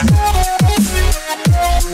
Thank